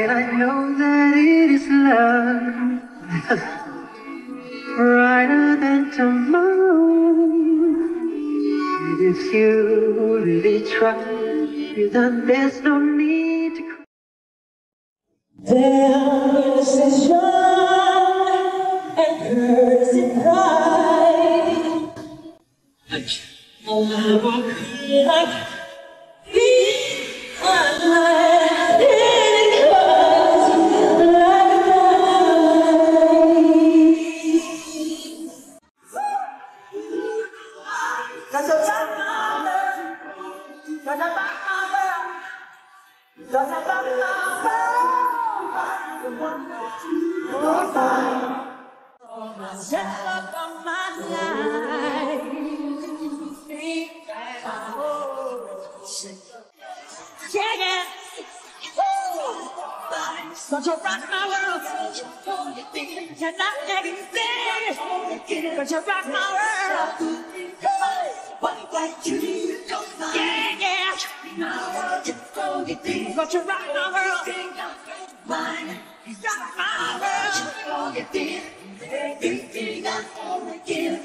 And I know that it is love brighter than tomorrow. And if you really try, then there's no need to cry. Theirs is young and hers is pride. Love will be like the a Cause a black mama, cause a black mama, cause a black Set up on my. Yeah, yeah. Don't you rock my world. You're not getting there. Don't you rock my world. Don't you rock my world. Rock my world. You?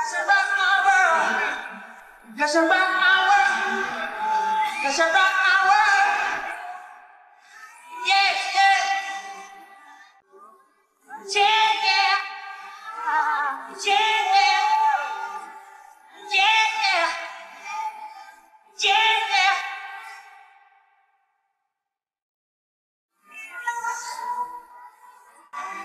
Yes, rock my world. Yes, rock my world. Yes, rock my world. Yeah, yeah. Yeah, yeah.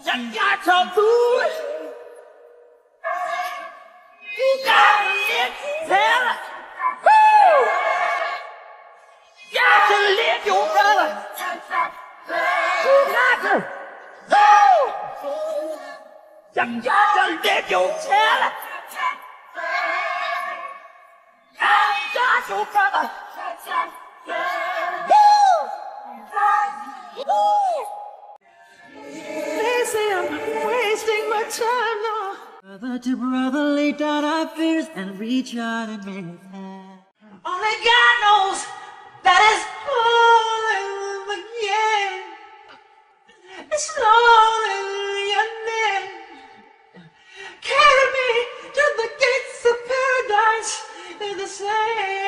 You got. You got. Woo! Got to live your brother. Woo! You got to live your brother. Woo! Woo! Say I'm wasting my time now. Brother to brother, lay down our fears and reach out and make it happen. Only God knows that is all again. It's lonely and then carry me to the gates of paradise. They're the same.